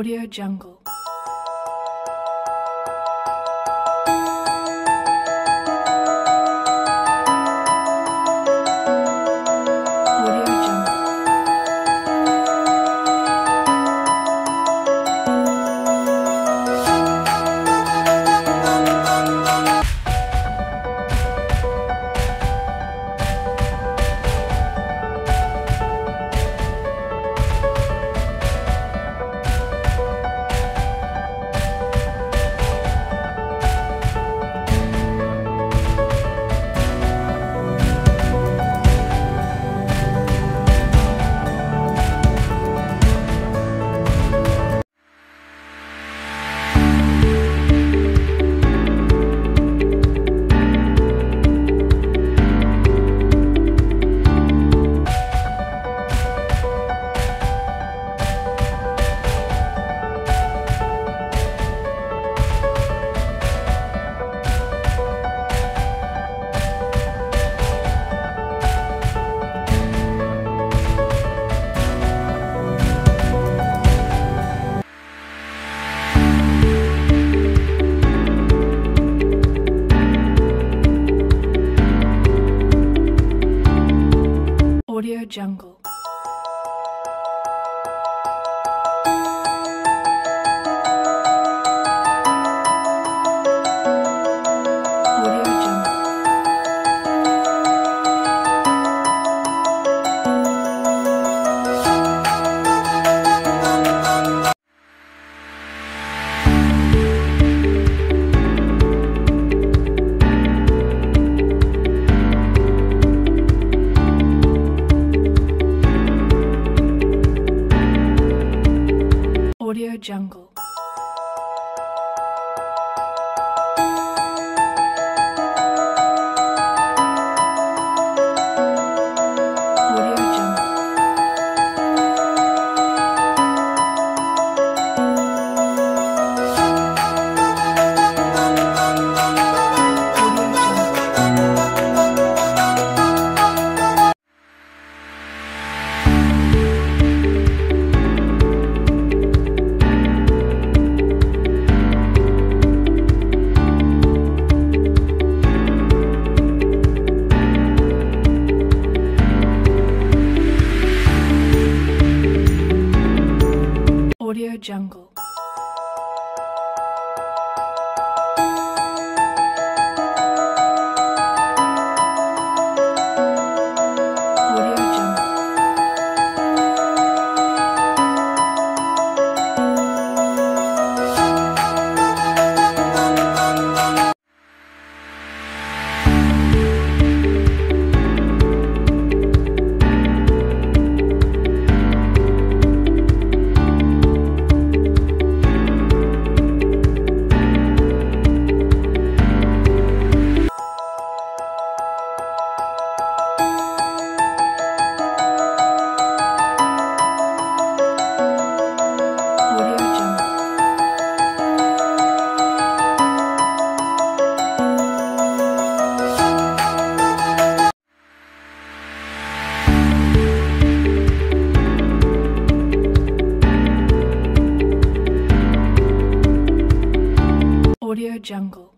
Audio Jungle. jungle. Audio Jungle. Audio Jungle. Audio Jungle.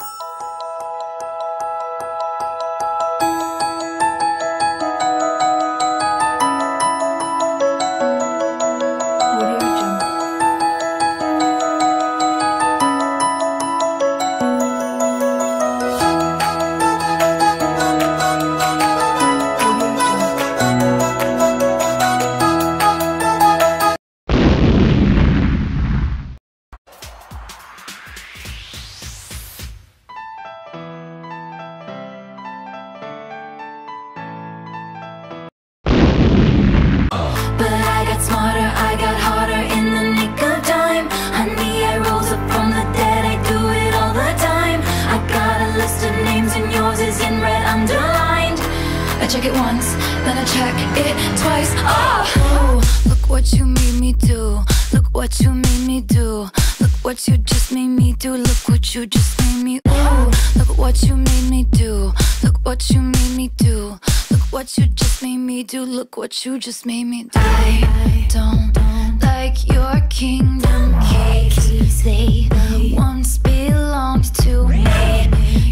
Check it once, then I check it twice. Oh, look what you made me do. Look what you made me do. Look what you just made me do. Look what you just made me. Ooh, look what you made me do. Look what you made me do. Look what you just made me do. Look what you just made me do. I don't like your kingdom keys. They once belonged to me.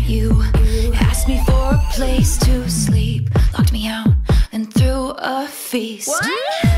You asked me for a place to sleep, locked me out, and threw a feast. The